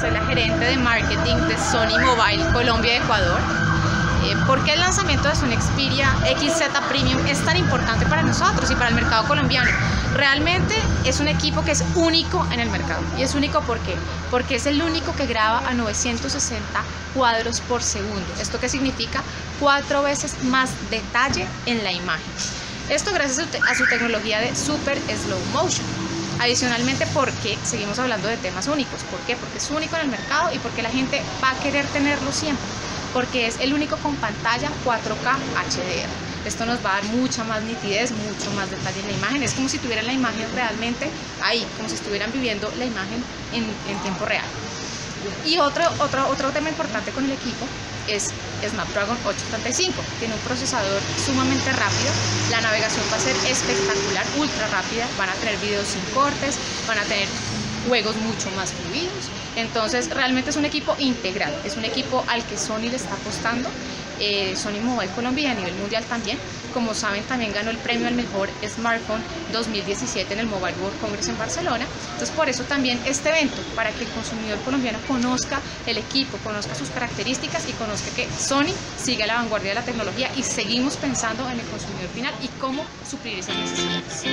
soy la gerente de marketing de Sony Mobile Colombia Ecuador. Eh, ¿Por qué el lanzamiento de Sony Xperia XZ Premium es tan importante para nosotros y para el mercado colombiano? Realmente es un equipo que es único en el mercado. ¿Y es único por qué? Porque es el único que graba a 960 cuadros por segundo. ¿Esto qué significa? Cuatro veces más detalle en la imagen. Esto gracias a su tecnología de Super Slow Motion. Adicionalmente, porque seguimos hablando de temas únicos. ¿Por qué? Porque es único en el mercado y porque la gente va a querer tenerlo siempre porque es el único con pantalla 4K HDR. Esto nos va a dar mucha más nitidez, mucho más detalle en la imagen. Es como si tuvieran la imagen realmente ahí, como si estuvieran viviendo la imagen en, en tiempo real. Y otro, otro, otro tema importante con el equipo es Snapdragon 835. Tiene un procesador sumamente rápido, la navegación va a ser espectacular, ultra rápida, van a tener videos sin cortes, van a tener juegos mucho más fluidos. Entonces realmente es un equipo integral, es un equipo al que Sony le está apostando. Eh, Sony Mobile Colombia a nivel mundial también. Como saben, también ganó el premio al mejor smartphone 2017 en el Mobile World Congress en Barcelona. Entonces, por eso también este evento, para que el consumidor colombiano conozca el equipo, conozca sus características y conozca que Sony sigue a la vanguardia de la tecnología y seguimos pensando en el consumidor final y cómo suplir esas necesidades.